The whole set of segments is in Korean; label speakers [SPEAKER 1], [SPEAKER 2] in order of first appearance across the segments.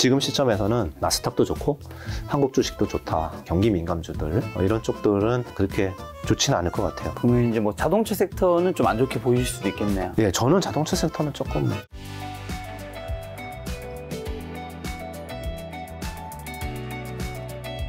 [SPEAKER 1] 지금 시점에서는 나스닥도 좋고 한국 주식도 좋다. 경기 민감주들 어, 이런 쪽들은 그렇게 좋지는 않을 것 같아요.
[SPEAKER 2] 그러면 이제 뭐 자동차 섹터는 좀 안 좋게 보일 수도 있겠네요.
[SPEAKER 1] 예, 저는 자동차 섹터는 조금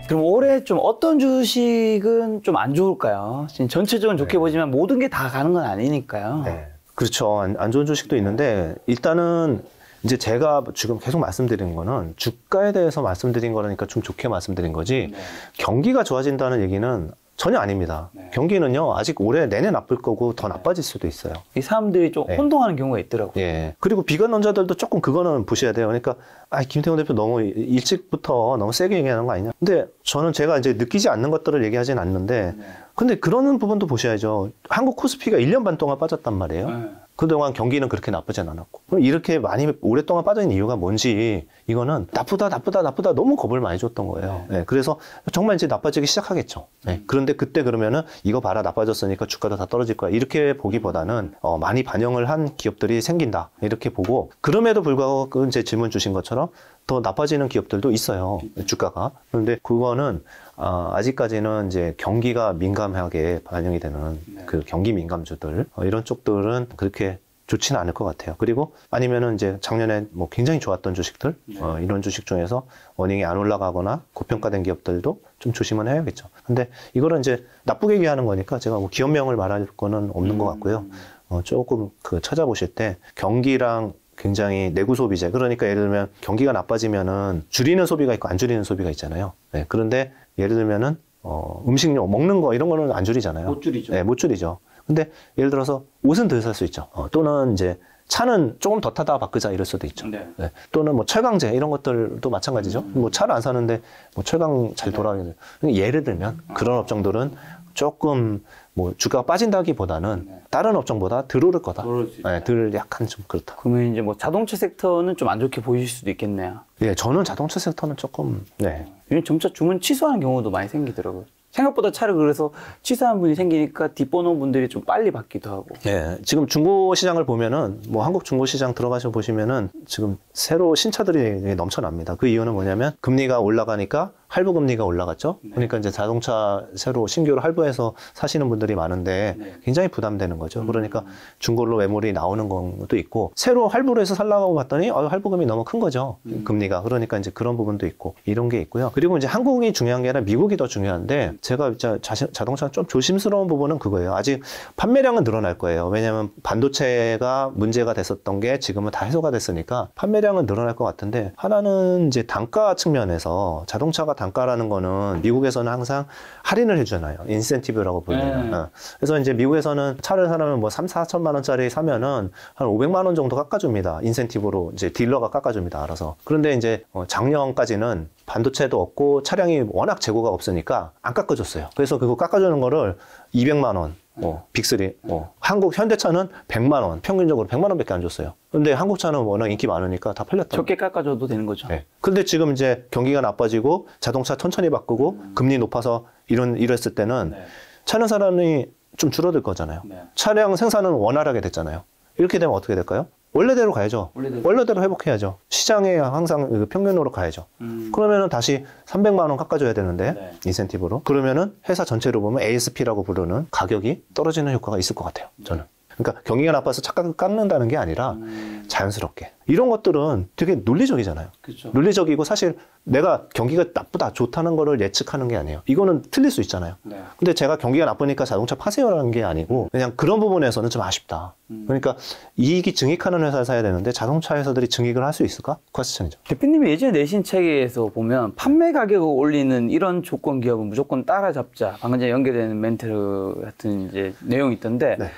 [SPEAKER 2] 그럼 올해 좀 어떤 주식은 좀 안 좋을까요? 지금 전체적으로 좋게 보지만 모든 게 다 가는 건 아니니까요.
[SPEAKER 1] 네. 그렇죠. 안, 안 좋은 주식도 있는데 일단은 이제 제가 지금 계속 말씀드린 거는 주가에 대해서 말씀드린 거니까 좀 좋게 말씀드린 거지
[SPEAKER 2] 네.
[SPEAKER 1] 경기가 좋아진다는 얘기는 전혀 아닙니다.
[SPEAKER 2] 네.
[SPEAKER 1] 경기는요 아직 올해 내내 나쁠 거고 더 나빠질 수도 있어요.
[SPEAKER 2] 이 사람들이 좀
[SPEAKER 1] 네.
[SPEAKER 2] 혼동하는 경우가 있더라고요.
[SPEAKER 1] 예. 그리고 비관론자들도 조금 그거는 보셔야 돼요. 그러니까, 아, 김태훈 대표 너무 일찍부터 너무 세게 얘기하는 거 아니냐. 근데 저는 제가 이제 느끼지 않는 것들을 얘기하진 않는데,
[SPEAKER 2] 네.
[SPEAKER 1] 근데 그러는 부분도 보셔야죠. 한국 코스피가 1년 반 동안 빠졌단 말이에요.
[SPEAKER 2] 네.
[SPEAKER 1] 그동안 경기는 그렇게 나쁘진 않았고. 그럼 이렇게 많이 오랫동안 빠진 이유가 뭔지, 이거는 나쁘다, 나쁘다, 나쁘다 너무 겁을 많이 줬던 거예요. 예, 그래서 정말 이제 나빠지기 시작하겠죠. 예, 그런데 그때 그러면은 이거 봐라, 나빠졌으니까 주가도 다 떨어질 거야. 이렇게 보기보다는 어, 많이 반영을 한 기업들이 생긴다. 이렇게 보고, 그럼에도 불구하고 그 이제 질문 주신 것처럼 더 나빠지는 기업들도 있어요. 주가가. 그런데 그거는 아, 아직까지는 이제 경기가 민감하게 반영이 되는 그 경기 민감주들 어, 이런 쪽들은 그렇게 좋지는 않을 것 같아요. 그리고 아니면은 이제 작년에 뭐 굉장히 좋았던 주식들 어, 이런 주식 중에서 워닝이 안 올라가거나 고평가된 기업들도 좀 조심은 해야겠죠. 근데 이거는 이제 나쁘게 얘기하는 거니까 제가 뭐 기업명을 말할 거는 없는 것 같고요. 어, 조금 그 찾아보실 때 경기랑 굉장히 내구 소비재 그러니까 예를 들면 경기가 나빠지면은 줄이는 소비가 있고 안 줄이는 소비가 있잖아요. 네, 그런데 예를 들면은 어, 음식료 먹는 거 이런 거는 안 줄이잖아요.
[SPEAKER 2] 못 줄이죠.
[SPEAKER 1] 네, 못 줄이죠. 근데 예를 들어서 옷은 더살수 있죠. 어, 또는 이제 차는 조금 더 타다 바꾸자 이럴 수도 있죠.
[SPEAKER 2] 네.
[SPEAKER 1] 네. 또는 뭐 철강제 이런 것들도 마찬가지죠. 뭐 차를 안 사는데 뭐 철강 잘 돌아가게 돼. 예를 들면 그런 업종들은 조금 뭐 주가가 빠진다기보다는 다른 업종보다 덜 오를 거다. 네, 덜 약간 좀 그렇다.
[SPEAKER 2] 그러면 이제 뭐 자동차 섹터는 좀 안 좋게 보일 수도 있겠네요.
[SPEAKER 1] 예, 저는 자동차 섹터는 조금 네.
[SPEAKER 2] 요즘 점차 주문 취소하는 경우도 많이 생기더라고요. 생각보다 차를 그래서 취소한 분이 생기니까 뒷번호 분들이 좀 빨리 받기도 하고.
[SPEAKER 1] 예, 지금 중고 시장을 보면은 뭐 한국 중고 시장 들어가셔 보시면은 지금 새로 신차들이 넘쳐납니다. 그 이유는 뭐냐면 금리가 올라가니까 할부 금리가 올라갔죠. 그러니까 이제 자동차 새로 신규로 할부해서 사시는 분들이 많은데
[SPEAKER 2] 네.
[SPEAKER 1] 굉장히 부담되는 거죠. 그러니까 중고로 매물이 나오는 것도 있고 새로 할부를 해서 살라고 봤더니 어, 할부금이 너무 큰 거죠. 금리가. 그러니까 이제 그런 부분도 있고 이런 게 있고요. 그리고 이제 한국이 중요한 게 아니라 미국이 더 중요한데 제가 진짜 자신, 자동차 좀 조심스러운 부분은 그거예요. 아직 판매량은 늘어날 거예요. 왜냐하면 반도체가 문제가 됐었던 게 지금은 다 해소가 됐으니까 판매량은 늘어날 것 같은데 하나는 이제 단가 측면에서 자동차가 단가라는 거는 미국에서는 항상 할인을 해주잖아요. 인센티브라고 불리는.
[SPEAKER 2] 네.
[SPEAKER 1] 어. 그래서 이제 미국에서는 차를 사려면 뭐 3, 4천만 원짜리 사면은 한 500만 원 정도 깎아줍니다. 인센티브로 이제 딜러가 깎아줍니다. 알아서. 그런데 이제 어, 작년까지는 반도체도 없고 차량이 워낙 재고가 없으니까 안 깎아줬어요. 그래서 그거 깎아주는 거를 200만 원, 뭐 빅3, 뭐 한국 현대차는 100만 원, 평균적으로 100만 원밖에 안 줬어요. 근데 한국 차는 워낙 인기 많으니까 다 팔렸다.
[SPEAKER 2] 적게 깎아줘도 되는 거죠.
[SPEAKER 1] 네. 근데 지금 이제 경기가 나빠지고 자동차 천천히 바꾸고 금리 높아서 이런 이랬을 때는
[SPEAKER 2] 네.
[SPEAKER 1] 차는 사람이 좀 줄어들 거잖아요.
[SPEAKER 2] 네.
[SPEAKER 1] 차량 생산은 원활하게 됐잖아요. 이렇게 되면 어떻게 될까요? 원래대로 가야죠.
[SPEAKER 2] 원래대로.
[SPEAKER 1] 회복해야죠. 시장에 항상 그 평균으로 가야죠.
[SPEAKER 2] 음.
[SPEAKER 1] 그러면은 다시 300만 원 깎아줘야 되는데
[SPEAKER 2] 네.
[SPEAKER 1] 인센티브로 그러면은 회사 전체로 보면 ASP라고 부르는 가격이 떨어지는 효과가 있을 것 같아요. 저는. 그러니까 경기가 나빠서 착각을 깎는다는 게 아니라
[SPEAKER 2] 음.
[SPEAKER 1] 자연스럽게 이런 것들은 되게 논리적이잖아요.
[SPEAKER 2] 그렇죠.
[SPEAKER 1] 논리적이고 사실 내가 경기가 나쁘다 좋다는 거를 예측하는 게 아니에요. 이거는 틀릴 수 있잖아요.
[SPEAKER 2] 네.
[SPEAKER 1] 근데 제가 경기가 나쁘니까 자동차 파세요라는 게 아니고 그냥 그런 부분에서는 좀 아쉽다.
[SPEAKER 2] 음.
[SPEAKER 1] 그러니까 이익이 증익하는 회사를 사야 되는데 자동차 회사들이 증익을 할 수 있을까? 퀘스천이죠.
[SPEAKER 2] 대표님이 예전에 내신 책에서 보면 판매 가격을 올리는 이런 조건 기업은 무조건 따라잡자. 방금 전에 연계되는 멘트 같은 이제 내용이 있던데.
[SPEAKER 1] 네.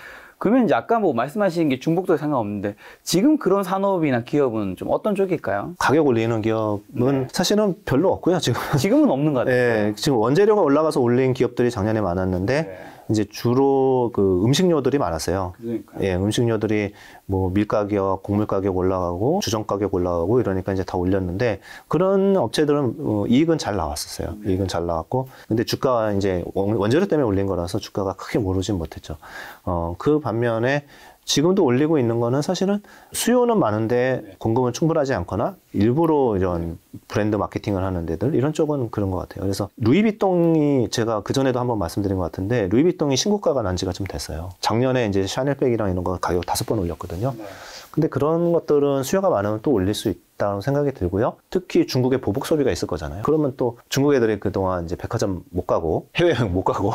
[SPEAKER 2] 그러면 이제 아까 뭐 말씀하신 게 중복도 상관없는데 지금 그런 산업이나 기업은 좀 어떤 쪽일까요?
[SPEAKER 1] 가격 올리는 기업은
[SPEAKER 2] 네.
[SPEAKER 1] 사실은 별로 없고요. 지금
[SPEAKER 2] 지금은 없는 것 같아요.
[SPEAKER 1] 예, 지금 원재료가 올라가서 올린 기업들이 작년에 많았는데
[SPEAKER 2] 네.
[SPEAKER 1] 이제 주로 그 음식료들이 많았어요.
[SPEAKER 2] 그러니까.
[SPEAKER 1] 예, 음식료들이 뭐 밀 가격, 곡물 가격 올라가고 주정 가격 올라가고 이러니까 이제 다 올렸는데 그런 업체들은 어, 이익은 잘 나왔었어요. 이익은 잘 나왔고 근데 주가가 이제 원- 원재료 때문에 올린 거라서 주가가 크게 오르진 못했죠. 어, 그 반면에 지금도 올리고 있는 거는 사실은 수요는 많은데 공급은 충분하지 않거나 일부러 이런 브랜드 마케팅을 하는 데들 이런 쪽은 그런 것 같아요. 그래서 루이비통이 제가 그 전에도 한번 말씀드린 것 같은데 루이비통이 신고가가 난 지가 좀 됐어요. 작년에 이제 샤넬백이랑 이런 거 가격 다섯 번 올렸거든요. 근데 그런 것들은 수요가 많으면 또 올릴 수 있다고 생각이 들고요. 특히 중국에 보복 소비가 있을 거잖아요. 그러면 또 중국 애들이 그동안 이제 백화점 못 가고 해외여행 못 가고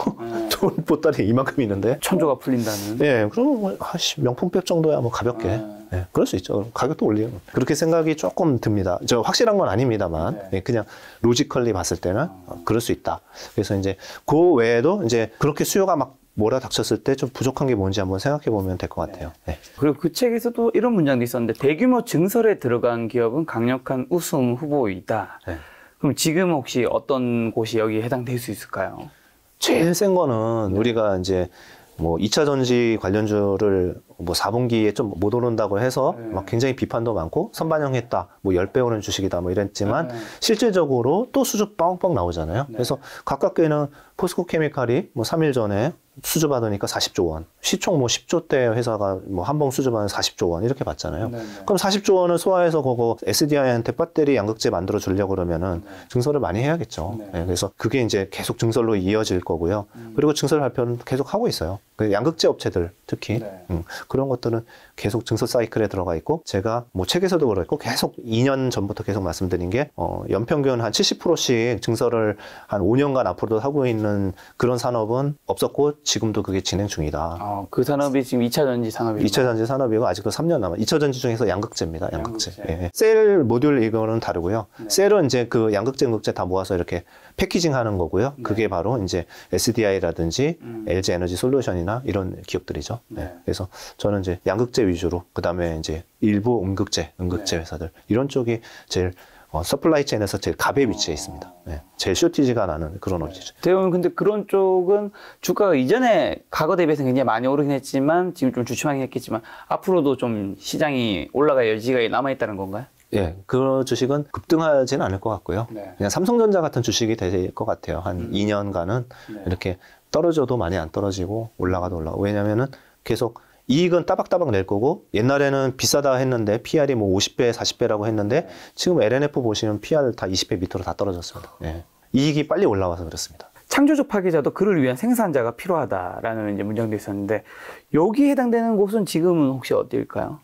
[SPEAKER 1] 돈 보따리 이만큼 있는데
[SPEAKER 2] 천조가 풀린다는.
[SPEAKER 1] 예, 그러면 뭐, 아씨, 명품백 정도야 뭐 가볍게.
[SPEAKER 2] 아.
[SPEAKER 1] 예, 그럴 수 있죠. 가격도 올리요. 그렇게 생각이 조금 듭니다. 저 확실한 건 아닙니다만,
[SPEAKER 2] 네.
[SPEAKER 1] 예, 그냥 logically 봤을 때는 어, 그럴 수 있다. 그래서 이제 그 외에도 이제 그렇게 수요가 막 몰아닥쳤을 때 좀 부족한 게 뭔지 한번 생각해 보면 될 것 같아요. 예.
[SPEAKER 2] 그리고 그 책에서도 이런 문장도 있었는데 대규모 증설에 들어간 기업은 강력한 우승 후보이다.
[SPEAKER 1] 네.
[SPEAKER 2] 그럼 지금 혹시 어떤 곳이 여기에 해당될 수 있을까요?
[SPEAKER 1] 제일 센 거는 우리가 이제 뭐 2차 전지 관련주를 뭐 4분기에 좀 못 오른다고 해서
[SPEAKER 2] 네.
[SPEAKER 1] 막 굉장히 비판도 많고 선반영했다. 뭐 10배 오른 주식이다. 뭐 이랬지만
[SPEAKER 2] 네.
[SPEAKER 1] 실질적으로 또 수주 뻥뻥 나오잖아요. 그래서 가깝게는 포스코 케미칼이 뭐 3일 전에 수주 받으니까 40조 원. 시총 뭐 10조 대 회사가 뭐 한봉 수주 받으면 40조 원 이렇게 받잖아요.
[SPEAKER 2] 네, 네.
[SPEAKER 1] 그럼 40조 원을 소화해서 그거 SDI한테 배터리 양극재 만들어 주려고 그러면은 증설을 많이 해야겠죠.
[SPEAKER 2] 네.
[SPEAKER 1] 예, 그래서 그게 이제 계속 증설로 이어질 거고요.
[SPEAKER 2] 음.
[SPEAKER 1] 그리고 증설 발표는 계속 하고 있어요. 그 양극재 업체들 특히
[SPEAKER 2] 네.
[SPEAKER 1] 음, 그런 것들은 계속 증설 사이클에 들어가 있고 제가 뭐 책에서도 그랬고 계속 2년 전부터 계속 말씀드린 게 어, 연평균 한 70%씩 증설을 한 5년간 앞으로도 하고 있는 그런 산업은 없었고 지금도 그게 진행 중이다.
[SPEAKER 2] 어, 그 산업이 지금 2차 전지 산업이
[SPEAKER 1] 2차 전지 산업이고 아직도 3년 남아. 2차 전지 중에서 양극재입니다. 양극재.
[SPEAKER 2] 양극재.
[SPEAKER 1] 예. 셀 모듈 이거는 다르고요.
[SPEAKER 2] 네.
[SPEAKER 1] 셀은 이제 그 양극재, 음극재 다 모아서 이렇게 packaging 하는 거고요. 그게 바로 이제 SDI라든지
[SPEAKER 2] 음.
[SPEAKER 1] LG 에너지 솔루션이나 이런 기업들이죠. 예.
[SPEAKER 2] 네.
[SPEAKER 1] 그래서 저는 이제 양극재 위주로 그다음에 이제 일부 음극재, 음극재
[SPEAKER 2] 네.
[SPEAKER 1] 회사들 이런 쪽이 제일 어, supply chain에서 제일 갑의 위치에 있습니다. 예. 제일 쇼티지가 나는 그런 업체죠.
[SPEAKER 2] 대부분 근데 그런 쪽은 주가가 이전에 과거 대비해서 굉장히 많이 오르긴 했지만 지금 좀 주춤하긴 했겠지만 앞으로도 좀 시장이 올라갈 여지가 남아 있다는 건가요?
[SPEAKER 1] 예, 그 주식은 급등하지는 않을 것 같고요.
[SPEAKER 2] 네.
[SPEAKER 1] 그냥 삼성전자 같은 주식이 될 것 같아요. 한 2년간은
[SPEAKER 2] 네.
[SPEAKER 1] 이렇게 떨어져도 많이 안 떨어지고 올라가도 올라가고. 왜냐면은 계속 이익은 따박따박 낼 거고 옛날에는 비싸다 했는데 PR이 뭐 50배, 40배라고 했는데
[SPEAKER 2] 네.
[SPEAKER 1] 지금 LNF 보시면 PR 다 20배 밑으로 다 떨어졌습니다. 예. 이익이 빨리 올라와서 그렇습니다.
[SPEAKER 2] 창조적 파괴자도 그를 위한 생산자가 필요하다라는 이제 문장도 있었는데 여기 해당되는 곳은 지금은 혹시 어디일까요?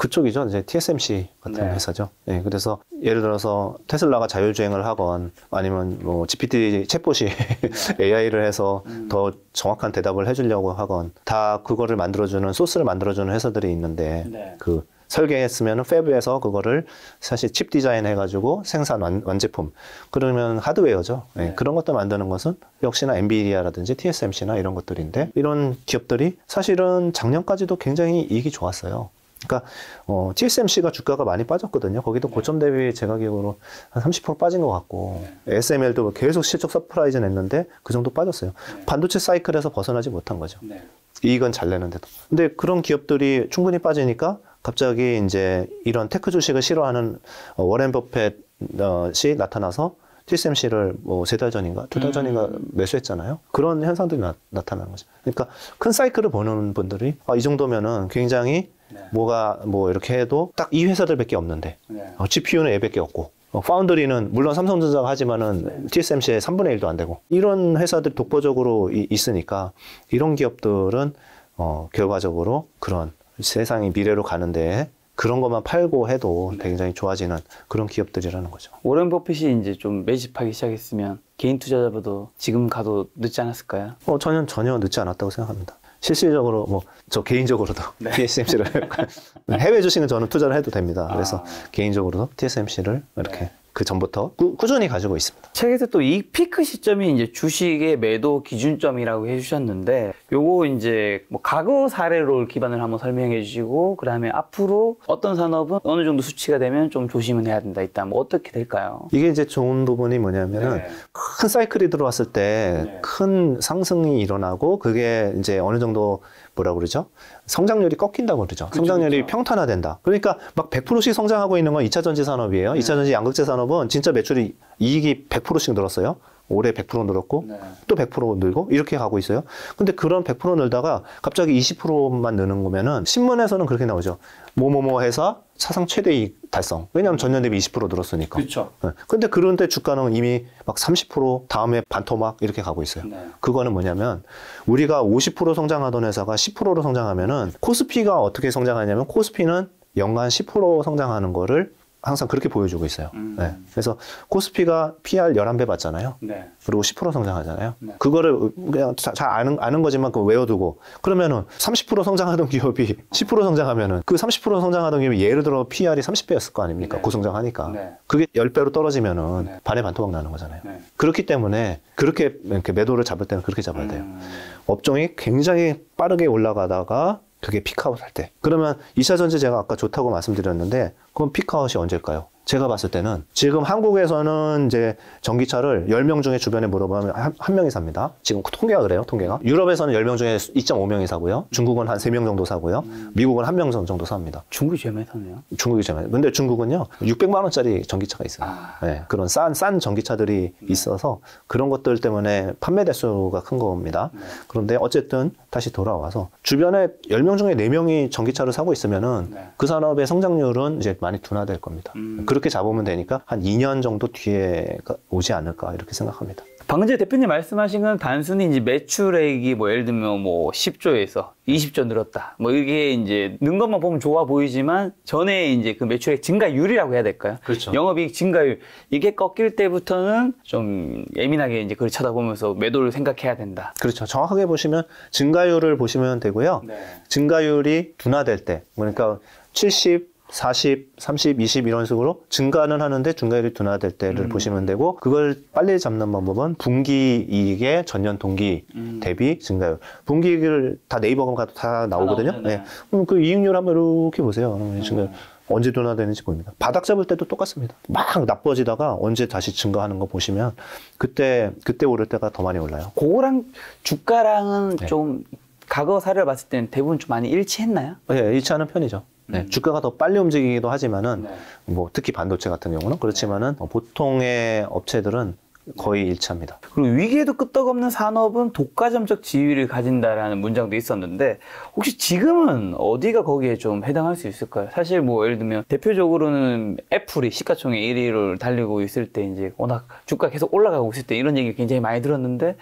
[SPEAKER 1] 그쪽이죠. 이제 TSMC 같은
[SPEAKER 2] 네.
[SPEAKER 1] 회사죠. 예, 그래서 예를 들어서 테슬라가 자율주행을 하건 아니면 뭐 GPT 챗봇이 AI를 해서
[SPEAKER 2] 음.
[SPEAKER 1] 더 정확한 대답을 해주려고 하건 다 그거를 만들어주는 소스를 만들어주는 회사들이 있는데
[SPEAKER 2] 네.
[SPEAKER 1] 그 설계했으면 팹에서 그거를 사실 칩 디자인 해가지고 생산 완, 완제품 그러면 하드웨어죠. 예,
[SPEAKER 2] 네.
[SPEAKER 1] 그런 것들 만드는 것은 역시나 엔비디아라든지 TSMC나 이런 것들인데 이런 기업들이 사실은 작년까지도 굉장히 이익이 좋았어요. 그러니까 어, TSMC가 주가가 많이 빠졌거든요. 거기도 고점 대비 제가 기억으로 한 30% 빠진 것 같고 ASML도 계속 실적 surprise 냈는데 그 정도 빠졌어요. 반도체 사이클에서 벗어나지 못한 거죠.
[SPEAKER 2] 네.
[SPEAKER 1] 이익은 잘 내는데도. 근데 그런 기업들이 충분히 빠지니까 갑자기 이제 이런 tech 주식을 싫어하는 어, 워렌 버핏이 나타나서 TSMC를 뭐 세 달 전인가 두 달 전인가 매수했잖아요. 그런 현상들이 나, 나타나는 거죠. 그러니까 큰 사이클을 보는 분들이 아, 이 정도면은 굉장히
[SPEAKER 2] 네.
[SPEAKER 1] 뭐가 뭐 이렇게 해도 딱 이 회사들밖에 없는데
[SPEAKER 2] 네.
[SPEAKER 1] 어, GPU는 얘밖에 없고 어, 파운드리는 물론 삼성전자가 하지만은 TSMC의 3분의 1도 안 되고 이런 회사들 독보적으로 이- 있으니까 이런 기업들은 어, 결과적으로 그런 세상이 미래로 가는데 그런 것만 팔고 해도 굉장히 좋아지는 그런 기업들이라는 거죠.
[SPEAKER 2] 오렌 버핏이 이제 좀 매집하기 시작했으면 개인 투자자보다 지금 가도 늦지 않았을까요?
[SPEAKER 1] 어, 전혀 전혀 늦지 않았다고 생각합니다. 실질적으로 뭐 저 개인적으로도 TSMC를 해외 주식은 저는 투자를 해도 됩니다. 그래서
[SPEAKER 2] 아.
[SPEAKER 1] 개인적으로도 TSMC를 이렇게
[SPEAKER 2] 네.
[SPEAKER 1] 그 전부터 꾸, 꾸준히 가지고 있습니다.
[SPEAKER 2] 책에서 또 이 피크 시점이 이제 주식의 매도 기준점이라고 해주셨는데 요거 이제 뭐 과거 사례로 기반을 한번 설명해 주시고 그다음에 앞으로 어떤 산업은 어느 정도 수치가 되면 좀 조심은 해야 된다 있다 뭐 어떻게 될까요?
[SPEAKER 1] 이게 이제 좋은 부분이 뭐냐면은
[SPEAKER 2] 네.
[SPEAKER 1] 큰 사이클이 들어왔을 때
[SPEAKER 2] 네.
[SPEAKER 1] 큰 상승이 일어나고 그게 이제 어느 정도 뭐라 그러죠? 성장률이 꺾인다고 그러죠.
[SPEAKER 2] 그쵸,
[SPEAKER 1] 성장률이
[SPEAKER 2] 그쵸.
[SPEAKER 1] 평탄화된다. 그러니까 막 100%씩 성장하고 있는 건 2차 전지 산업이에요.
[SPEAKER 2] 네.
[SPEAKER 1] 2차 전지 양극재 산업은 진짜 매출이 이익이 100%씩 늘었어요. 올해 100% 늘었고
[SPEAKER 2] 네.
[SPEAKER 1] 또100% 늘고 이렇게 가고 있어요. 근데 그런 100% 늘다가 갑자기 20%만 느는 거면은 신문에서는 그렇게 나오죠. 뭐뭐뭐 회사 사상 최대 이익 달성. 왜냐하면 전년 대비 20% 늘었으니까.
[SPEAKER 2] 그렇죠.
[SPEAKER 1] 네. 근데 그런데 주가는 이미 막 30% 다음에 반토막 이렇게 가고 있어요.
[SPEAKER 2] 네.
[SPEAKER 1] 그거는 뭐냐면 우리가 50% 성장하던 회사가 10%로 성장하면은 코스피가 어떻게 성장하냐면 코스피는 연간 10% 성장하는 거를 항상 그렇게 보여주고 있어요.
[SPEAKER 2] 음.
[SPEAKER 1] 네. 그래서 코스피가 PR 11배 받잖아요.
[SPEAKER 2] 네.
[SPEAKER 1] 그리고 10% 성장하잖아요.
[SPEAKER 2] 네.
[SPEAKER 1] 그거를 그냥 자- 잘 아는, 아는 거지만 그 외워두고 그러면은 30% 성장하던 기업이 10% 성장하면은 그 30% 성장하던 기업이 예를 들어 PR이 30배였을 거 아닙니까?
[SPEAKER 2] 네.
[SPEAKER 1] 고성장하니까.
[SPEAKER 2] 네.
[SPEAKER 1] 그게 10배로 떨어지면은
[SPEAKER 2] 네.
[SPEAKER 1] 반의 반토막 나는 거잖아요.
[SPEAKER 2] 네.
[SPEAKER 1] 그렇기 때문에 그렇게 이렇게 매도를 잡을 때는 그렇게 잡아야 돼요.
[SPEAKER 2] 음.
[SPEAKER 1] 업종이 굉장히 빠르게 올라가다가 그게 피크아웃 할 때. 그러면 2차 전지 제가 아까 좋다고 말씀드렸는데 그럼 피크아웃이 언제일까요? 제가 봤을 때는 지금 한국에서는 이제 전기차를 10명 중에 주변에 물어보면 한, 한 명이 삽니다. 지금 통계가 그래요, 통계가. 유럽에서는 10명 중에 2.5명이 사고요. 중국은 한 3명 정도 사고요. 미국은 한 명 정도 삽니다.
[SPEAKER 2] 중국이 제일 많이 샀네요.
[SPEAKER 1] 중국이 제일 많아요. 근데 중국은요, 600만 원짜리 전기차가 있어요.
[SPEAKER 2] 아.
[SPEAKER 1] 네, 그런 싼, 싼 전기차들이 있어서 그런 것들 때문에 판매 대수가 큰 겁니다.
[SPEAKER 2] 네.
[SPEAKER 1] 그런데 어쨌든 다시 돌아와서 주변에 10명 중에 4명이 전기차를 사고 있으면은
[SPEAKER 2] 네.
[SPEAKER 1] 그 산업의 성장률은 이제 많이 둔화될 겁니다.
[SPEAKER 2] 음.
[SPEAKER 1] 그렇게 잡으면 되니까 한 2년 정도 뒤에 오지 않을까 이렇게 생각합니다.
[SPEAKER 2] 방금 대표님 말씀하신 건 단순히 이제 매출액이 뭐 예를 들면 뭐 10조에서 20조 늘었다. 뭐 이게 이제 는 것만 보면 좋아 보이지만 전에 이제 그 매출액 증가율이라고 해야 될까요?
[SPEAKER 1] 그렇죠.
[SPEAKER 2] 영업이익 증가율 이게 꺾일 때부터는 좀 예민하게 이제 그걸 쳐다보면서 매도를 생각해야 된다.
[SPEAKER 1] 그렇죠. 정확하게 보시면 증가율을 보시면 되고요.
[SPEAKER 2] 네.
[SPEAKER 1] 증가율이 둔화될 때, 그러니까 70, 40, 30, 20 이런 식으로 증가는 하는데 증가율이 둔화될 때를
[SPEAKER 2] 음.
[SPEAKER 1] 보시면 되고 그걸 빨리 잡는 방법은 분기 이익의 전년 동기
[SPEAKER 2] 음.
[SPEAKER 1] 대비 증가율. 분기 이익을 다 네이버 가도 다 나오거든요.
[SPEAKER 2] 나오죠, 네.
[SPEAKER 1] 네. 그럼 그 이익률 한번 이렇게 보세요. 그러면 증가율. 언제 둔화되는지 보입니다. 바닥 잡을 때도 똑같습니다. 막 나빠지다가 언제 다시 증가하는 거 보시면 그때 그때 오를 때가 더 많이 올라요.
[SPEAKER 2] 그거랑 주가랑은
[SPEAKER 1] 네.
[SPEAKER 2] 좀 과거 사례를 봤을 때는 대부분 좀 많이 일치했나요?
[SPEAKER 1] 예, 일치하는 편이죠. 네,
[SPEAKER 2] 음.
[SPEAKER 1] 주가가 더 빨리 움직이기도 하지만은
[SPEAKER 2] 네.
[SPEAKER 1] 뭐 특히 반도체 같은 경우는 그렇지만은 어, 보통의 업체들은 거의 일치합니다.
[SPEAKER 2] 그리고 위기에도 끄떡없는 산업은 독과점적 지위를 가진다라는 문장도 있었는데 혹시 지금은 어디가 거기에 좀 해당할 수 있을까요? 사실 뭐 예를 들면 대표적으로는 애플이 시가총액 1위를 달리고 있을 때 이제 워낙 주가 계속 올라가고 있을 때 이런 얘기 굉장히 많이 들었는데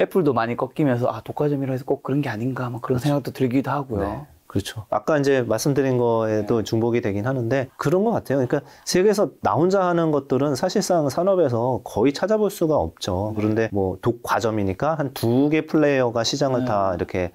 [SPEAKER 2] 애플도 많이 꺾이면서 아 독과점이라 해서 꼭 그런 게 아닌가 막 그런 생각도 들기도 하고요.
[SPEAKER 1] 네. 그렇죠. 아까 이제 말씀드린 거에도 중복이 되긴 하는데 그런 것 같아요. 그러니까 세계에서 나 혼자 하는 것들은 사실상 산업에서 거의 찾아볼 수가 없죠. 그런데 뭐 독 과점이니까 한 두 개 플레이어가 시장을
[SPEAKER 2] 네.
[SPEAKER 1] 다 이렇게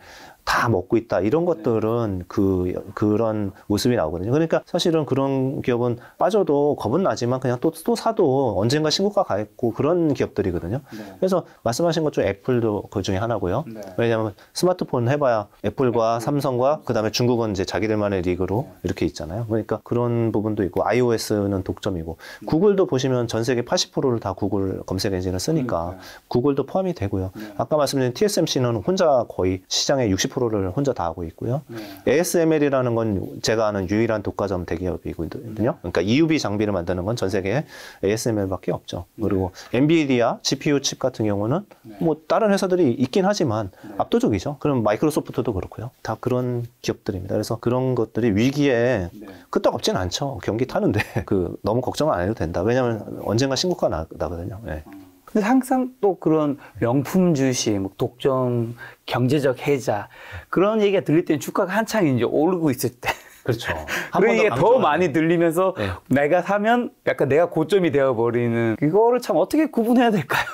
[SPEAKER 1] 다 먹고 있다 이런 것들은 그 그런 모습이 나오거든요. 그러니까 사실은 그런 기업은 빠져도 겁은 나지만 그냥 또 또 사도 언젠가 신고가 가 있고 그런 기업들이거든요.
[SPEAKER 2] 네.
[SPEAKER 1] 그래서 말씀하신 것중 애플도 그 중에 하나고요.
[SPEAKER 2] 네.
[SPEAKER 1] 왜냐하면 스마트폰 해봐야 애플과 삼성과 그 다음에 중국은 이제 자기들만의 리그로 이렇게 있잖아요. 그러니까 그런 부분도 있고 iOS는 독점이고 구글도 보시면 전 세계 80%를 다 구글 검색 엔진을 쓰니까. 구글도 포함이 되고요.
[SPEAKER 2] 네.
[SPEAKER 1] 아까 말씀드린 TSMC는 혼자 거의 시장의 60%를 혼자 다 하고 있고요.
[SPEAKER 2] 네.
[SPEAKER 1] ASML이라는 건 제가 아는 유일한 독과점 대기업이거든요. 그러니까 EUV 장비를 만드는 건 전 세계에 ASML밖에 없죠. 그리고 엔비디아 GPU 칩 같은 경우는
[SPEAKER 2] 네.
[SPEAKER 1] 뭐 다른 회사들이 있긴 하지만
[SPEAKER 2] 네.
[SPEAKER 1] 압도적이죠. 그럼 마이크로소프트도 그렇고요. 다 그런 기업들입니다. 그래서 그런 것들이 위기에
[SPEAKER 2] 네.
[SPEAKER 1] 끄떡 없진 않죠. 경기 타는데 그 너무 걱정 안 해도 된다. 왜냐하면 언젠가 신고가 나, 나거든요. 네.
[SPEAKER 2] 근데 항상 또 그런 명품 주식, 뭐 독점, 경제적 해자 그런 얘기가 들릴 때는 주가가 한창 이제 오르고 있을 때
[SPEAKER 1] 그렇죠.
[SPEAKER 2] 그런 얘기가 더 많이 들리면서
[SPEAKER 1] 네.
[SPEAKER 2] 내가 사면 약간 내가 고점이 되어버리는 이거를 참 어떻게 구분해야 될까요?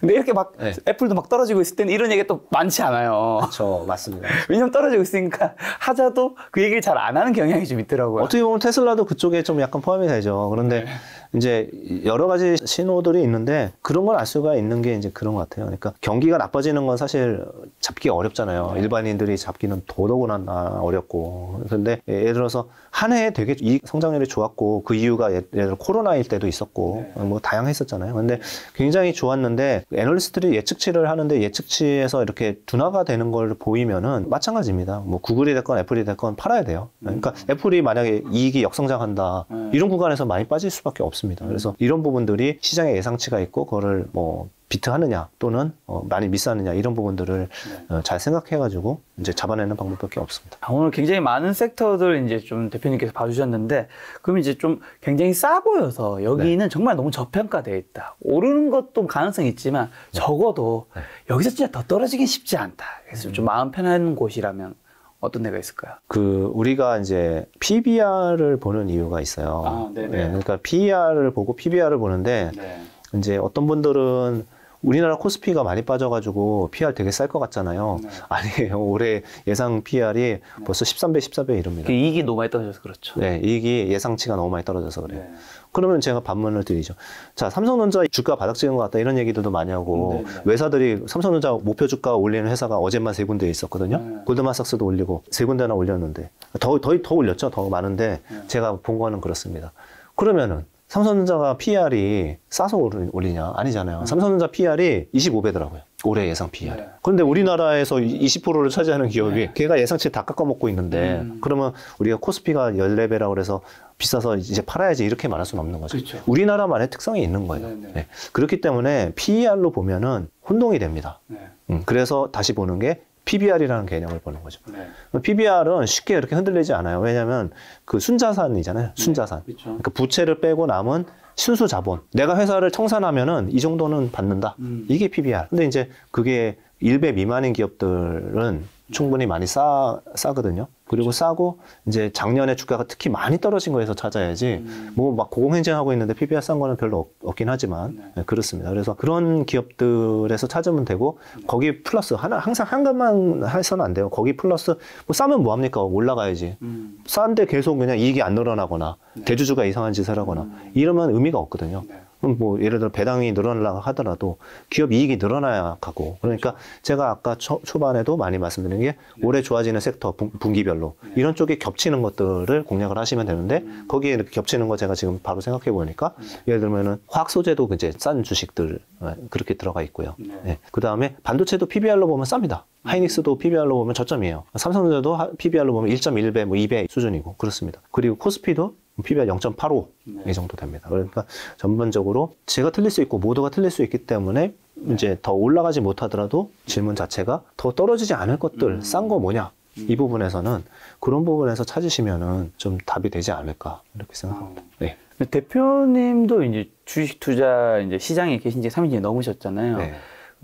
[SPEAKER 2] 근데 이렇게 막
[SPEAKER 1] 네.
[SPEAKER 2] 애플도 막 떨어지고 있을 때는 이런 얘기가 또 많지 않아요.
[SPEAKER 1] 그렇죠. 맞습니다.
[SPEAKER 2] 왜냐면 떨어지고 있으니까 하자도 그 얘기를 잘 안 하는 경향이 좀 있더라고요.
[SPEAKER 1] 어떻게 보면 테슬라도 그쪽에 좀 약간 포함이 되죠. 그런데 이제 여러 가지 신호들이 있는데 그런 걸 알 수가 있는 게 이제 그런 것 같아요. 그러니까 경기가 나빠지는 건 사실 잡기가 어렵잖아요. 일반인들이 잡기는 더더구나 어렵고. 근데 예를 들어서 한 해에 되게 이익 성장률이 좋았고 그 이유가 예를 들어 코로나일 때도 있었고 뭐 다양했었잖아요. 근데 굉장히 좋았는데 애널리스트들이 예측치를 하는데 예측치에서 이렇게 둔화가 되는 걸 보이면은 마찬가지입니다. 뭐 구글이 됐건 애플이 됐건 팔아야 돼요. 그러니까 애플이 만약에 이익이 역성장한다
[SPEAKER 2] 음.
[SPEAKER 1] 이런 구간에서 많이 빠질 수밖에 없습니다. 그래서 이런 부분들이 시장에 예상치가 있고 그거를 뭐 비트하느냐 또는 어, 많이 미스하느냐 이런 부분들을 어, 잘 생각해가지고 이제 잡아내는 방법밖에 없습니다.
[SPEAKER 2] 아, 오늘 굉장히 많은 섹터들 이제 좀 대표님께서 봐주셨는데, 그럼 이제 좀 굉장히 싸 보여서 여기는 정말 너무 저평가되어 있다. 오르는 것도 가능성이 있지만 적어도 여기서 진짜 더 떨어지긴 쉽지 않다. 그래서 좀 마음 편한 곳이라면 어떤 데가 있을까요?
[SPEAKER 1] 그 우리가 이제 PBR을 보는 이유가 있어요.
[SPEAKER 2] 아, 네네.
[SPEAKER 1] 예, 그러니까 PER을 보고 PBR을 보는데
[SPEAKER 2] 네.
[SPEAKER 1] 이제 어떤 분들은 우리나라 코스피가 많이 빠져가지고 PR 되게 쌀 것 같잖아요.
[SPEAKER 2] 네.
[SPEAKER 1] 아니에요. 올해 예상 PR이 벌써 13배, 14배 이릅니다.
[SPEAKER 2] 그 이익이 너무 많이 떨어져서 그렇죠.
[SPEAKER 1] 네, 이익이 예상치가 너무 많이 떨어져서 그래요.
[SPEAKER 2] 네.
[SPEAKER 1] 그러면 제가 반문을 드리죠. 자, 삼성전자 주가 바닥 찍은 것 같다 이런 얘기들도 많이 하고
[SPEAKER 2] 네, 네.
[SPEAKER 1] 외사들이 삼성전자 목표 주가 올리는 회사가 어제만 세 군데 있었거든요.
[SPEAKER 2] 네.
[SPEAKER 1] 골드만삭스도 올리고 세 군데나 올렸는데 더더더 올렸죠. 더 많은데
[SPEAKER 2] 네.
[SPEAKER 1] 제가 본 거는 그렇습니다. 그러면은 삼성전자가 PR이 싸서 올리냐? 아니잖아요. 삼성전자 PR이 25배더라고요. 올해 예상 PR.
[SPEAKER 2] 네.
[SPEAKER 1] 그런데 우리나라에서 20%를 차지하는 기업이 걔가 예상치 다 깎아먹고 있는데
[SPEAKER 2] 음.
[SPEAKER 1] 그러면 우리가 코스피가 14배라고 그래서 비싸서 이제 팔아야지 이렇게 말할 수는 없는 거죠.
[SPEAKER 2] 그렇죠.
[SPEAKER 1] 우리나라만의 특성이 있는 거예요.
[SPEAKER 2] 네네.
[SPEAKER 1] 네. 그렇기 때문에 PER로 보면은 혼동이 됩니다.
[SPEAKER 2] 네.
[SPEAKER 1] 음, 그래서 다시 보는 게 PBR이라는 개념을 보는 거죠.
[SPEAKER 2] 네.
[SPEAKER 1] PBR은 쉽게 그렇게 흔들리지 않아요. 왜냐하면 그 순자산이잖아요. 순자산.
[SPEAKER 2] 그렇죠.
[SPEAKER 1] 그러니까 부채를 빼고 남은 순수 자본. 내가 회사를 청산하면은 이 정도는 받는다.
[SPEAKER 2] 음.
[SPEAKER 1] 이게 PBR. 근데 이제 그게 1배 미만인 기업들은 충분히 많이 싸, 싸거든요. 그리고 싸고 이제 작년에 주가가 특히 많이 떨어진 거에서 찾아야지
[SPEAKER 2] 음.
[SPEAKER 1] 뭐막 고공행진하고 있는데 PBR 싼 거는 별로 없, 없긴 하지만
[SPEAKER 2] 네.
[SPEAKER 1] 네, 그렇습니다. 그래서 그런 기업들에서 찾으면 되고 거기 플러스 하나 항상 한 것만 해서는 안 돼요. 거기 플러스 뭐 싸면 뭐 합니까? 올라가야지.
[SPEAKER 2] 음.
[SPEAKER 1] 싼데 계속 그냥 이익이 안 늘어나거나 대주주가 이상한 짓을 하거나 이러면 의미가 없거든요.
[SPEAKER 2] 네.
[SPEAKER 1] 뭐 예를 들어 배당이 늘어나려고 하더라도 기업 이익이 늘어나야 하고 그러니까 제가 아까 초, 초반에도 많이 말씀드린 게 올해 좋아지는 섹터 분, 분기별로 이런 쪽에 겹치는 것들을 공략을 하시면 되는데 거기에 이렇게 겹치는 거 제가 지금 바로 생각해 보니까 예를 들면은 화학 소재도 이제 싼 주식들 어, 그렇게 들어가 있고요.
[SPEAKER 2] 네.
[SPEAKER 1] 그 다음에 반도체도 PBR로 보면 쌉니다. 하이닉스도 PBR로 보면 저점이에요. 삼성전자도 하- PBR로 보면 1.1배, 뭐 2배 수준이고 그렇습니다. 그리고 코스피도 PBR 0.85
[SPEAKER 2] 네.
[SPEAKER 1] 이 정도 됩니다. 그러니까 전반적으로 제가 틀릴 수 있고 모두가 틀릴 수 있기 때문에 이제 더 올라가지 못하더라도 질문 자체가 더 떨어지지 않을 것들 싼거 뭐냐 이 부분에서는 그런 부분에서 찾으시면은 좀 답이 되지 않을까 이렇게 생각합니다. 네.
[SPEAKER 2] 대표님도 이제 주식 투자 이제 시장에 계신 지 30년이 넘으셨잖아요.
[SPEAKER 1] 네.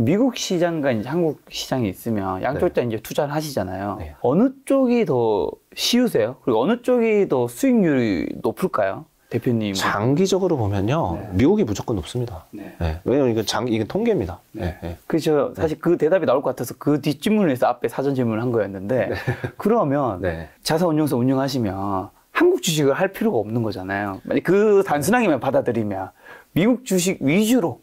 [SPEAKER 2] 미국 시장과 이제 한국 시장이 있으면 양쪽 다 이제 투자를 하시잖아요.
[SPEAKER 1] 네.
[SPEAKER 2] 어느 쪽이 더 쉬우세요? 그리고 어느 쪽이 더 수익률이 높을까요? 대표님.
[SPEAKER 1] 장기적으로 보면요
[SPEAKER 2] 네.
[SPEAKER 1] 미국이 무조건 높습니다.
[SPEAKER 2] 네.
[SPEAKER 1] 네. 왜냐면 이건 장 이건 통계입니다. 네. 네.
[SPEAKER 2] 그죠. 사실 그 대답이 나올 것 같아서 그 뒷질문을 해서 앞에 사전 질문을 한 거였는데 그러면
[SPEAKER 1] 네.
[SPEAKER 2] 자산운용사 운영하시면 한국 주식을 할 필요가 없는 거잖아요. 만약 그 단순하게만 받아들이면 미국 주식 위주로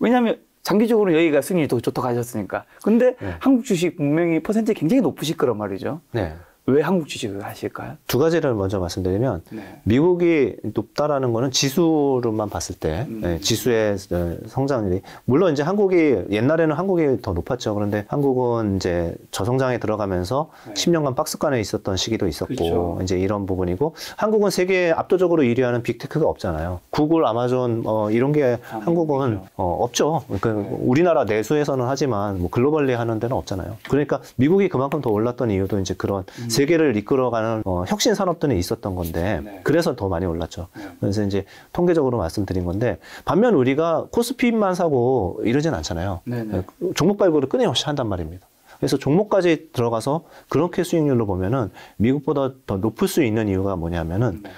[SPEAKER 2] 왜냐하면 장기적으로 여기가 수익률이 더 좋다고 하셨으니까. 근데
[SPEAKER 1] 네.
[SPEAKER 2] 한국 주식 분명히 퍼센트 굉장히 높으실 거란 말이죠.
[SPEAKER 1] 네.
[SPEAKER 2] 왜 한국 주식을 하실까요?
[SPEAKER 1] 두 가지를 먼저 말씀드리면
[SPEAKER 2] 네.
[SPEAKER 1] 미국이 높다라는 거는 지수로만 봤을 때
[SPEAKER 2] 음.
[SPEAKER 1] 예, 지수의 어, 성장률이 물론 이제 한국이 옛날에는 한국이 더 높았죠. 그런데 한국은 이제 저성장에 들어가면서
[SPEAKER 2] 네.
[SPEAKER 1] 10년간 박스권에 있었던 시기도 있었고
[SPEAKER 2] 그렇죠.
[SPEAKER 1] 이제 이런 부분이고 한국은 세계에 압도적으로 1위 하는 빅테크가 없잖아요. 구글, 아마존 어, 이런 게
[SPEAKER 2] 아,
[SPEAKER 1] 한국은
[SPEAKER 2] 그렇죠.
[SPEAKER 1] 어, 없죠. 그러니까
[SPEAKER 2] 네.
[SPEAKER 1] 우리나라 내수에서는 하지만 뭐 글로벌리 하는 데는 없잖아요. 그러니까 미국이 그만큼 더 올랐던 이유도 이제 그런 세계를 이끌어가는 어, 혁신 산업들이 있었던 건데
[SPEAKER 2] 네.
[SPEAKER 1] 그래서 더 많이 올랐죠.
[SPEAKER 2] 네.
[SPEAKER 1] 그래서 이제 통계적으로 말씀드린 건데 반면 우리가 코스피만 사고 이러진 않잖아요.
[SPEAKER 2] 네네.
[SPEAKER 1] 종목 발굴을 끊임없이 한단 말입니다. 그래서 종목까지 들어가서 그렇게 수익률로 보면은 미국보다 더 높을 수 있는 이유가 뭐냐면은
[SPEAKER 2] 네.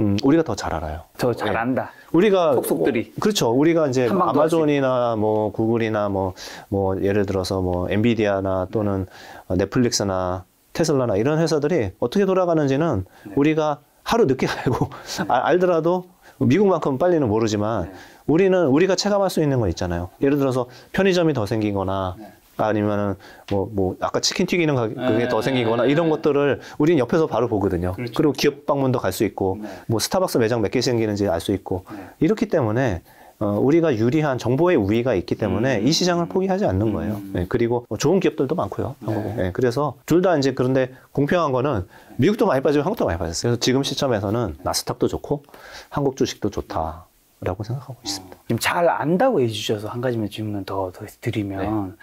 [SPEAKER 1] 음, 우리가 더 잘 알아요.
[SPEAKER 2] 더 잘한다.
[SPEAKER 1] 우리가
[SPEAKER 2] 속속들이.
[SPEAKER 1] 어, 그렇죠. 우리가 이제 아마존이나 뭐 구글이나 뭐뭐 예를 들어서 뭐 엔비디아나 또는 어, 넷플릭스나 테슬라나 이런 회사들이 어떻게 돌아가는지는
[SPEAKER 2] 네.
[SPEAKER 1] 우리가 하루 늦게 알고 아- 알더라도 미국만큼 빨리는 모르지만
[SPEAKER 2] 네.
[SPEAKER 1] 우리는 우리가 체감할 수 있는 거 있잖아요. 예를 들어서 편의점이 더 생기거나
[SPEAKER 2] 네.
[SPEAKER 1] 아니면은 뭐, 뭐, 아까 치킨 튀기는 가게 그게
[SPEAKER 2] 네.
[SPEAKER 1] 더 생기거나 이런 것들을 우린 옆에서 바로 보거든요.
[SPEAKER 2] 그렇죠.
[SPEAKER 1] 그리고 기업 방문도 갈 수 있고,
[SPEAKER 2] 네.
[SPEAKER 1] 뭐 스타벅스 매장 몇 개 생기는지 알 수 있고,
[SPEAKER 2] 네.
[SPEAKER 1] 이렇기 때문에 어, 우리가 유리한 정보의 우위가 있기 때문에
[SPEAKER 2] 음.
[SPEAKER 1] 이 시장을 포기하지 않는 거예요.
[SPEAKER 2] 음.
[SPEAKER 1] 네, 그리고 뭐 좋은 기업들도 많고요. 한국에.
[SPEAKER 2] 네.
[SPEAKER 1] 네, 그래서 둘 다 이제 그런데 공평한 거는 미국도 많이 빠지고 한국도 많이 빠졌어요. 그래서 지금 시점에서는 나스닥도 좋고 한국 주식도 좋다. 있다라고 생각하고 있습니다.
[SPEAKER 2] 지금 잘 안다고 해주셔서 한 가지만 질문 더, 더 드리면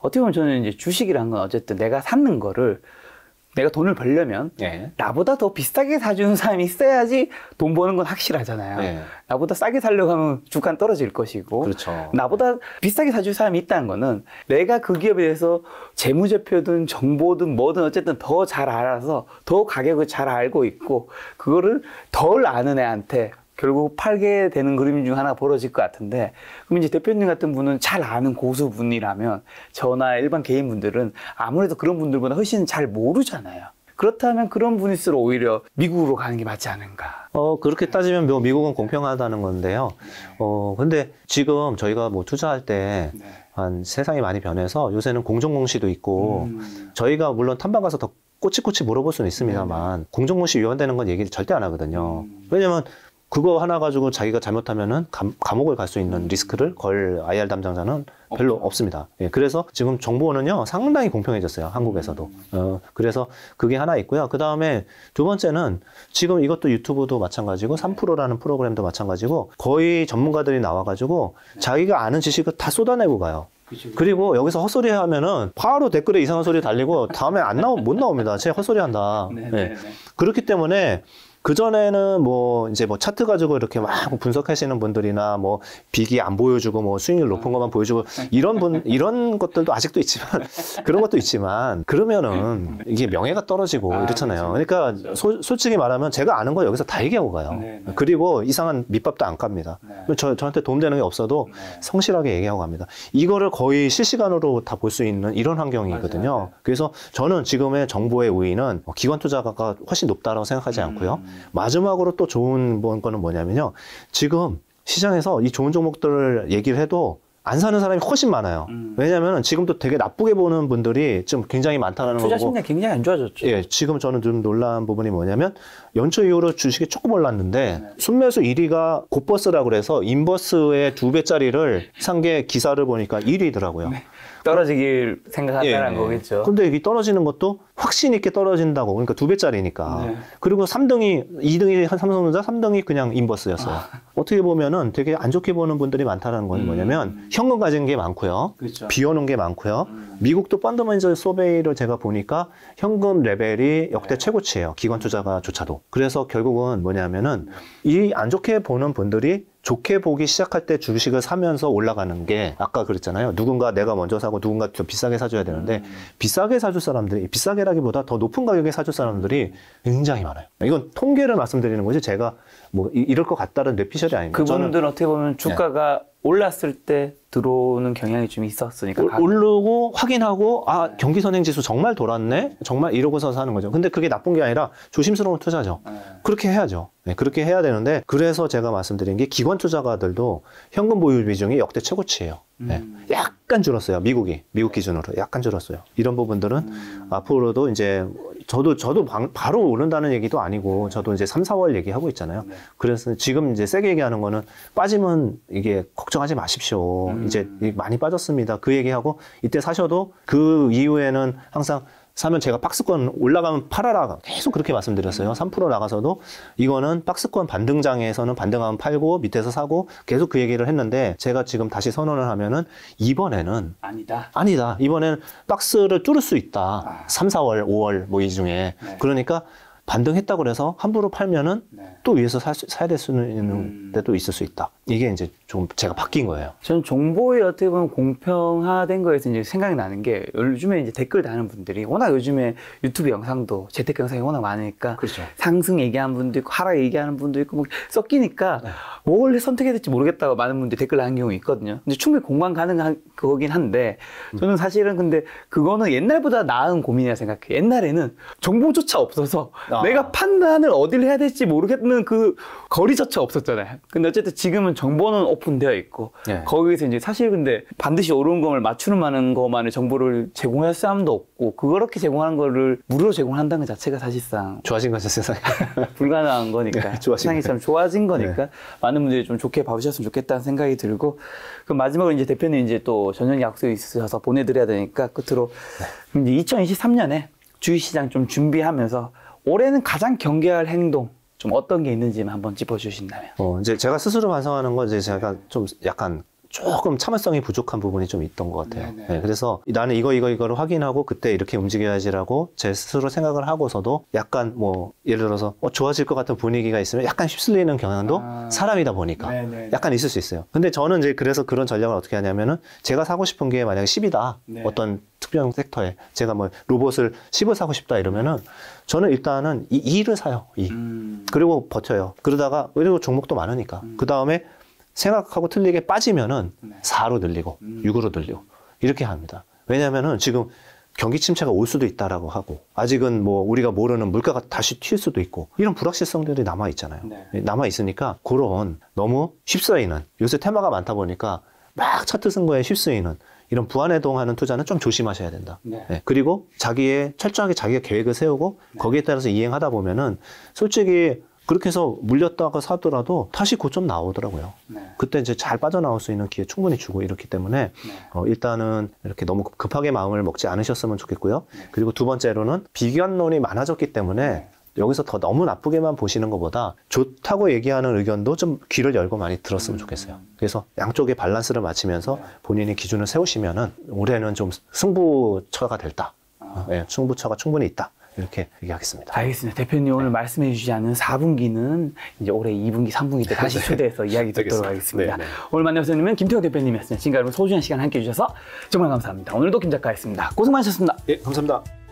[SPEAKER 2] 어떻게 보면 저는 이제 주식이란 건 어쨌든 내가 사는 거를 내가 돈을 벌려면
[SPEAKER 1] 네.
[SPEAKER 2] 나보다 더 비싸게 사주는 사람이 있어야지 돈 버는 건 확실하잖아요.
[SPEAKER 1] 네.
[SPEAKER 2] 나보다 싸게 살려고 하면 주가는 떨어질 것이고
[SPEAKER 1] 그렇죠.
[SPEAKER 2] 나보다 비싸게 사줄 사람이 있다는 거는 내가 그 기업에 대해서 재무제표든 정보든 뭐든 어쨌든 더 잘 알아서 더 가격을 잘 알고 있고 그거를 덜 아는 애한테 결국 팔게 되는 그림 중 하나 벌어질 것 같은데 그럼 이제 대표님 같은 분은 잘 아는 고수분이라면 저나 일반 개인분들은 아무래도 그런 분들보다 훨씬 잘 모르잖아요. 그렇다면 그런 분일수록 오히려 미국으로 가는 게 맞지 않은가.
[SPEAKER 1] 어, 그렇게 따지면 뭐 미국은 공평하다는 건데요. 어, 근데 지금 저희가 뭐 투자할 때한 세상이 많이 변해서 요새는 공정공시도 있고
[SPEAKER 2] 음.
[SPEAKER 1] 저희가 물론 탐방 가서 더 꼬치꼬치 물어볼 수는 있습니다만 공정공시 위반되는 건 얘기를 절대 안 하거든요. 왜냐면 그거 하나 가지고 자기가 잘못하면은 감, 감옥을 갈 수 있는 리스크를 걸 IR 담당자는 별로 없습니다. 예, 그래서 지금 정보는요 상당히 공평해졌어요 한국에서도. 어, 그래서 그게 하나 있고요. 그 다음에 두 번째는 지금 이것도 유튜브도 마찬가지고 3프로라는 프로그램도 마찬가지고 거의 전문가들이 나와가지고 자기가 아는 지식을 다 쏟아내고 가요. 그리고 여기서 헛소리 하면은 바로 댓글에 이상한 소리 달리고 다음에 안 나오 못 나옵니다. 쟤 헛소리 한다. 예. 그렇기 때문에 그 전에는 뭐 이제 뭐 차트 가지고 이렇게 막 분석하시는 분들이나 뭐 빅이 안 보여주고 뭐 수익률 높은 것만 보여주고 이런 분 이런 것들도 아직도 있지만 그런 것도 있지만 그러면은 이게 명예가 떨어지고
[SPEAKER 2] 아,
[SPEAKER 1] 이렇잖아요. 그러니까 소, 솔직히 말하면 제가 아는 거 여기서 다 얘기하고 가요.
[SPEAKER 2] 네, 네.
[SPEAKER 1] 그리고 이상한 밑밥도 안 깝니다. 저 저한테 도움되는 게 없어도 성실하게 얘기하고 갑니다. 이거를 거의 실시간으로 다 볼 수 있는 이런 환경이거든요. 그래서 저는 지금의 정보의 우위는 기관 투자가 훨씬 높다고 생각하지 않고요. 마지막으로 또 좋은 번- 거는 뭐냐면요. 지금 시장에서 이 좋은 종목들을 얘기를 해도 안 사는 사람이 훨씬 많아요. 왜냐하면 지금도 되게 나쁘게 보는 분들이 좀 굉장히 많다는
[SPEAKER 2] 투자
[SPEAKER 1] 거고.
[SPEAKER 2] 심리 굉장히 안 좋아졌죠.
[SPEAKER 1] 예, 지금 저는 좀 놀란 부분이 뭐냐면 연초 이후로 주식이 조금 올랐는데 순매수 1위가 곧버스라고 그래서 인버스의 두 배짜리를 산 게 기사를 보니까 1위더라고요.
[SPEAKER 2] 떨어지길 생각한다는
[SPEAKER 1] 예.
[SPEAKER 2] 거겠죠.
[SPEAKER 1] 근데 이게 떨어지는 것도 확신 있게 떨어진다고. 그러니까 두 배짜리니까.
[SPEAKER 2] 네.
[SPEAKER 1] 그리고 3등이 2등이 삼성전자, 3등이 그냥 인버스였어요.
[SPEAKER 2] 아.
[SPEAKER 1] 어떻게 보면은 되게 안 좋게 보는 분들이 많다는 건 뭐냐면 현금 가진 게 많고요.
[SPEAKER 2] 음. 그렇죠. 음.
[SPEAKER 1] 비워놓은 게 많고요. 미국도 펀더멘tal 소베이를 제가 보니까 현금 레벨이 역대
[SPEAKER 2] 네.
[SPEAKER 1] 최고치예요. 기관 투자가 조차도. 그래서 결국은 뭐냐면은 이 안 좋게 보는 분들이 좋게 보기 시작할 때 주식을 사면서 올라가는 게 아까 그랬잖아요. 누군가 내가 먼저 사고 누군가 더 비싸게 사줘야 되는데
[SPEAKER 2] 음.
[SPEAKER 1] 비싸게 사줄 사람들이 비싸게라기보다 더 높은 가격에 사줄 사람들이 굉장히 많아요. 이건 통계를 말씀드리는 거지 제가 뭐 이- 이럴 것 같다는 뇌피셜이 아닙니다. 저는
[SPEAKER 2] 그분들은 어떻게 보면 주가가 올랐을 때 들어오는 경향이 좀 있었으니까.
[SPEAKER 1] 올-
[SPEAKER 2] 가-
[SPEAKER 1] 오르고 확인하고 아 경기 선행 지수 정말 돌았네? 정말 이러고서 사는 거죠. 근데 그게 나쁜 게 아니라 조심스러운 투자죠.
[SPEAKER 2] 네.
[SPEAKER 1] 그렇게 해야죠. 네, 그렇게 해야 되는데 그래서 제가 말씀드린 게 기관 투자가들도 현금 보유 비중이 역대 최고치예요. 네. 약간 줄었어요. 미국이 미국 기준으로 약간 줄었어요. 이런 부분들은 앞으로도 이제 저도 저도 방- 바로 오른다는 얘기도 아니고 저도 이제 3, 4월 얘기하고 있잖아요. 그래서 지금 이제 세게 얘기하는 거는 빠지면 이게 걱정 하지 마십시오. 이제 이- 많이 빠졌습니다. 그 얘기하고 이때 사셔도 그 이후에는 항상 사면 제가 박스권 올라가면 팔아라 계속 그렇게 말씀드렸어요. 3% 나가서도 이거는 박스권 반등장에서는 반등하면 팔고 밑에서 사고 계속 그 얘기를 했는데 제가 지금 다시 선언을 하면은 이번에는
[SPEAKER 2] 아니다.
[SPEAKER 1] 아니다. 이번에는 박스를 뚫을 수 있다. 3, 4월, 5월 뭐 이 중에. 그러니까 반등했다고 그래서 함부로 팔면은
[SPEAKER 2] 네.
[SPEAKER 1] 또 위에서 사, 사야 될 수는 있는
[SPEAKER 2] 음.
[SPEAKER 1] 때도 있을 수 있다. 이게 이제 좀 제가 바뀐 거예요.
[SPEAKER 2] 저는 정보에 어떻게 보면 공평화된 거에서 이제 생각이 나는 게 요즘에 이제 댓글 다는 분들이 워낙 요즘에 유튜브 영상도 재테크 영상이 워낙 많으니까
[SPEAKER 1] 그렇죠.
[SPEAKER 2] 상승 얘기하는 분도 있고 하락 얘기하는 분도 있고 뭐 섞이니까 뭘 선택해야 될지 모르겠다고 많은 분들이 댓글 다는 경우 있거든요. 근데 충분히 공감 가능한 거긴 한데 저는 사실은 근데 그거는 옛날보다 나은 고민이라 생각해요. 옛날에는 정보조차 없어서
[SPEAKER 1] 아.
[SPEAKER 2] 내가 판단을 어디를 해야 될지 모르겠는 그 거리조차 없었잖아요. 근데 어쨌든 지금은 정보는 오픈되어 있고
[SPEAKER 1] 네.
[SPEAKER 2] 거기서 이제 사실 근데 반드시 옳은 것을 맞추는 만한 것만의 정보를 제공할 사람도 없고 그렇게 제공하는 거를 무료로 제공한다는 것 자체가 사실상
[SPEAKER 1] 좋아진 거죠, 세상에.
[SPEAKER 2] 불가능한 거니까
[SPEAKER 1] 네, 좋아진
[SPEAKER 2] 세상이 참 좋아진 거니까 많은 분들이 좀 좋게 봐주셨으면 좋겠다는 생각이 들고 그 마지막으로 이제 대표님 이제 또 저녁 약속이 있으셔서 보내드려야 되니까 끝으로 이제 2023년에 주식시장 좀 준비하면서 올해는 가장 경계할 행동 좀 어떤 게 있는지만 한번 짚어주신다면.
[SPEAKER 1] 어, 이제 제가 스스로 반성하는 건 이제 제가 좀 약간 조금 참을성이 부족한 부분이 좀 있던 것 같아요.
[SPEAKER 2] 네,
[SPEAKER 1] 그래서 나는 이거 이거 이거를 확인하고 그때 이렇게 움직여야지라고 제 스스로 생각을 하고서도 약간 뭐 예를 들어서 어, 좋아질 것 같은 분위기가 있으면 약간 휩쓸리는 경향도
[SPEAKER 2] 아.
[SPEAKER 1] 사람이다 보니까
[SPEAKER 2] 네네.
[SPEAKER 1] 약간 있을 수 있어요. 근데 저는 이제 그래서 그런 전략을 어떻게 하냐면은 제가 사고 싶은 게 만약에 10이다.
[SPEAKER 2] 네.
[SPEAKER 1] 어떤 특정 섹터에 제가 뭐 로봇을 10을 사고 싶다 이러면은 저는 일단은 이 2를 사요. 2.
[SPEAKER 2] 음.
[SPEAKER 1] 그리고 버텨요. 그러다가 그리고 종목도 많으니까 그 다음에 생각하고 틀리게 빠지면은
[SPEAKER 2] 네.
[SPEAKER 1] 4로 늘리고
[SPEAKER 2] 음.
[SPEAKER 1] 6으로 늘리고 이렇게 합니다. 왜냐하면은 지금 경기 침체가 올 수도 있다라고 하고 아직은 뭐 우리가 모르는 물가가 다시 튈 수도 있고 이런 불확실성들이 남아 있잖아요.
[SPEAKER 2] 네.
[SPEAKER 1] 남아 있으니까 그런 너무 휩쓰이는 요새 테마가 많다 보니까 막 차트 쓴 거에 휩쓰이는 이런 부안해동하는 투자는 좀 조심하셔야 된다.
[SPEAKER 2] 네.
[SPEAKER 1] 네, 그리고 자기의 철저하게 자기가 계획을 세우고 거기에 따라서 이행하다 보면은 솔직히 그렇게 해서 물렸다가 사더라도 다시 고점 나오더라고요.
[SPEAKER 2] 네.
[SPEAKER 1] 그때 이제 잘 빠져나올 수 있는 기회 충분히 주고 이렇기 때문에
[SPEAKER 2] 네.
[SPEAKER 1] 어, 일단은 이렇게 너무 급하게 마음을 먹지 않으셨으면 좋겠고요.
[SPEAKER 2] 네.
[SPEAKER 1] 그리고 두 번째로는 비견론이 많아졌기 때문에 여기서 더 너무 나쁘게만 보시는 것보다 좋다고 얘기하는 의견도 좀 귀를 열고 많이 들었으면 좋겠어요. 그래서 양쪽의 밸런스를 맞추면서 본인의 기준을 세우시면은 올해는 좀 승부처가 됐다.
[SPEAKER 2] 아.
[SPEAKER 1] 예, 승부처가 충분히 있다. 이렇게 얘기하겠습니다.
[SPEAKER 2] 알겠습니다. 대표님 오늘 말씀해 주지 않은 4분기는 이제 올해 2분기, 3분기 때 다시 초대해서 이야기 듣도록. 하겠습니다.
[SPEAKER 1] 네, 네.
[SPEAKER 2] 오늘 만난 선생님은 김태호 대표님이었습니다. 지금까지 소중한 시간 함께 해주셔서 정말 감사합니다. 오늘도 김 작가였습니다. 고생 많으셨습니다.
[SPEAKER 1] 예, 감사합니다.